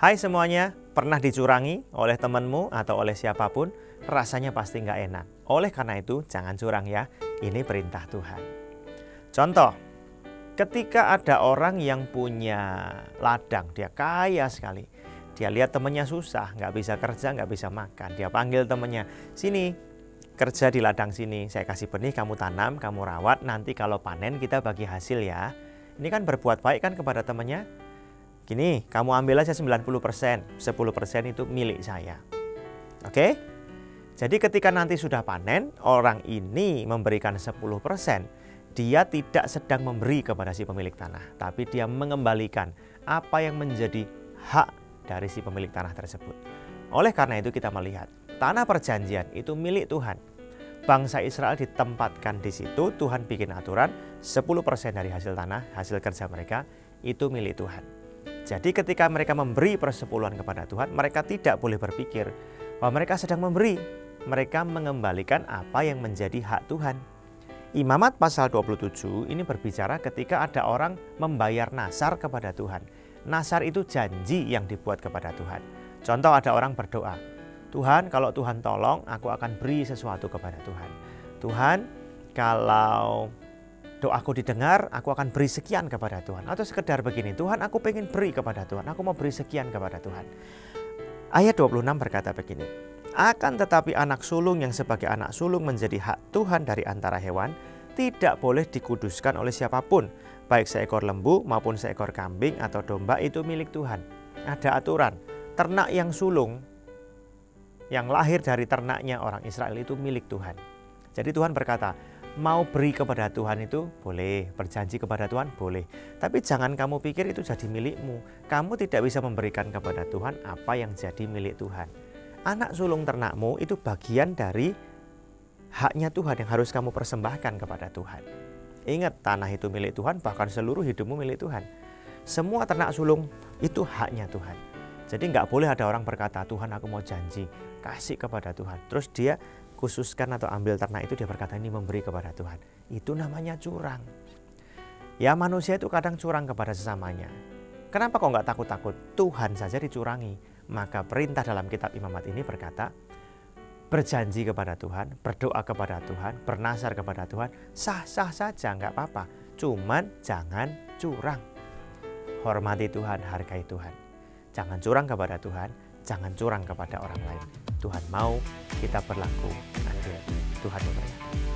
Hai semuanya, pernah dicurangi oleh temanmu atau oleh siapa pun? Rasanya pasti nggak enak. Oleh karena itu, jangan curang ya. Ini perintah Tuhan. Contoh, ketika ada orang yang punya ladang, dia kaya sekali. Dia lihat temannya susah, nggak bisa kerja, nggak bisa makan. Dia panggil temannya, sini kerja di ladang sini. Saya kasih benih, kamu tanam, kamu rawat. Nanti kalau panen kita bagi hasil ya. Ini kan berbuat baik kan kepada temannya Gini, kamu ambil aja 90%, 10% itu milik saya. Oke? Jadi ketika nanti sudah panen, orang ini memberikan 10%, dia tidak sedang memberi kepada si pemilik tanah, tapi dia mengembalikan apa yang menjadi hak dari si pemilik tanah tersebut. Oleh karena itu kita melihat, tanah perjanjian itu milik Tuhan. Bangsa Israel ditempatkan di situ, Tuhan bikin aturan 10% dari hasil tanah, hasil kerja mereka itu milik Tuhan. Jadi ketika mereka memberi persepuluhan kepada Tuhan, mereka tidak boleh berpikir bahwa mereka sedang memberi. Mereka mengembalikan apa yang menjadi hak Tuhan. Imamat pasal 27 ini berbicara ketika ada orang membayar nasar kepada Tuhan. Nasar itu janji yang dibuat kepada Tuhan. Contoh ada orang berdoa, Tuhan kalau Tuhan tolong aku akan beri sesuatu kepada Tuhan. Tuhan kalau doaku didengar, aku akan beri sekian kepada Tuhan. Atau sekedar begini, Tuhan aku pengen beri kepada Tuhan, aku mau beri sekian kepada Tuhan. Ayat 26 berkata begini, akan tetapi anak sulung yang sebagai anak sulung menjadi hak Tuhan dari antara hewan, tidak boleh dikuduskan oleh siapa pun, baik seekor lembu maupun seekor kambing atau domba itu milik Tuhan. Ada aturan, ternak yang sulung, yang lahir dari ternaknya orang Israel itu milik Tuhan. Jadi Tuhan berkata, mau beri kepada Tuhan itu boleh, berjanji kepada Tuhan boleh. Tapi jangan kamu pikir itu jadi milikmu. Kamu tidak bisa memberikan kepada Tuhan apa yang jadi milik Tuhan. Anak sulung ternakmu itu bagian dari haknya Tuhan yang harus kamu persembahkan kepada Tuhan. Ingat tanah itu milik Tuhan, bahkan seluruh hidupmu milik Tuhan. Semua ternak sulung itu haknya Tuhan. Jadi nggak boleh ada orang berkata, Tuhan aku mau janji, kasih kepada Tuhan. Terus dia khususkan atau ambil ternak itu dia berkata ini memberi kepada Tuhan. Itu namanya curang. Ya manusia itu kadang curang kepada sesamanya. Kenapa kok nggak takut-takut? Tuhan saja dicurangi. Maka perintah dalam kitab imamat ini berkata, berjanji kepada Tuhan, berdoa kepada Tuhan, bernasar kepada Tuhan, sah-sah saja nggak apa-apa. Cuman jangan curang. Hormati Tuhan, hargai Tuhan. Jangan curang kepada Tuhan, jangan curang kepada orang lain. Tuhan mau kita berlaku adil. Tuhan memberkati.